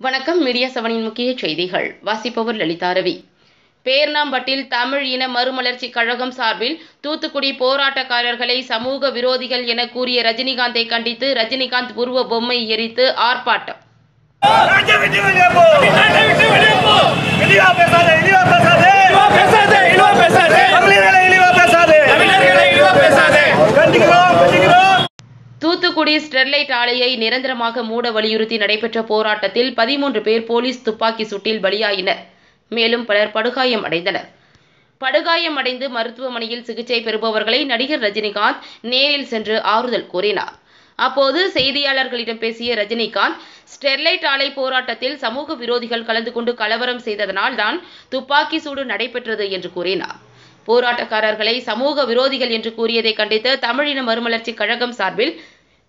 வணக்கம். மீடியா செவனின் முக்கிய செய்திகள். வாசிப்பவர் லலிதா ரவி. பேர்ணாம்பட்டில் தமிழ் இன மறுமலர்ச்சி கழகம் சார்பில் தூத்துக்குடி போராட்டக்காரர்களை சமூக விரோதிகள் என கூறிய ரஜினிகாந்தை கண்டித்து ரஜினிகாந்த் உருவ பொம்மை எரித்து ஆர்ப்பாட்டம். வெளியே வெளியே பேசாதே! தூத்துக்குடி ஸ்டெர்லைட் ஆலையை நிரந்தரமாக மூட வலியுறுத்தி நடைபெற்ற போராட்டத்தில் பதிமூன்று பேர் போலீஸ் துப்பாக்கி சூட்டில் பலியாயினர். மேலும் பலர் படுகாயம் அடைந்தனர். படுகாயம் அடைந்து மருத்துவமனையில் சிகிச்சை பெறுபவர்களை நடிகர் ரஜினிகாந்த் நேரில் சென்று ஆறுதல் கூறினார். அப்போது செய்தியாளர்களிடம் பேசிய ரஜினிகாந்த் ஸ்டெர்லைட் ஆலை போராட்டத்தில் சமூக விரோதிகள் கலந்து கொண்டு கலவரம் செய்ததனால் தான் துப்பாக்கி சூடு நடைபெற்றது என்று கூறினார். போராட்டக்காரர்களை சமூக விரோதிகள் என்று கூறியதை கண்டித்து தமிழின மறுமலர்ச்சி கழகம் சார்பில்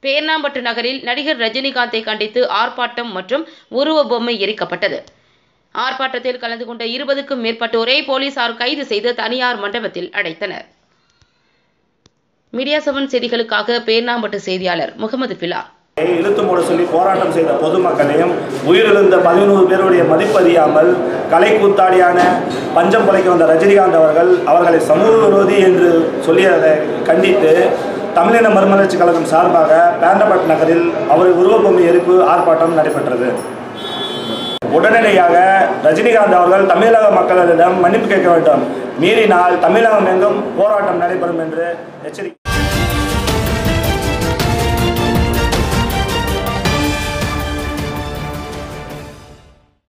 பேர்ணாம்பட்டு நகரில் நடிகர் ரஜினிகாந்தை கண்டித்து ஆர்ப்பாட்டம் மற்றும் உருவ பொம்மை எரிக்கப்பட்டது. ஆர்ப்பாட்டத்தில் கலந்து கொண்ட இருபதுக்கும் மேற்பட்டோரை போலீசார் கைது செய்து தனியார் மண்டபத்தில் அடைத்தனர். மீடியா செவன் செய்திகளுக்காக பேர்ணாம்பட்டு செய்தியாளர் முகமது பிலா. இழுத்து மூட சொல்லி போராட்டம் செய்த பொதுமக்களையும் உயிரிழந்த பதினோரு பேருடைய மதிப்பறியாமல் கலை கூத்தாடியான பஞ்சம் பிழைக்க வந்த ரஜினிகாந்த் அவர்கள் அவர்களை சமூக விரோதி என்று சொல்லியதை கண்டித்து தமிழின மறுமலர்ச்சி கழகம் சார்பாக பேண்டபட் நகரில் அவர் உருவப்பொம்மை எரிப்பு ஆர்ப்பாட்டம் நடைபெற்றது. உடனடியாக ரஜினிகாந்த் அவர்கள் தமிழக மக்களிடம் மன்னிப்பு கேட்க வேண்டும். மீறினால் தமிழகம் எங்கும் போராட்டம் நடைபெறும் என்று எச்சரிக்கை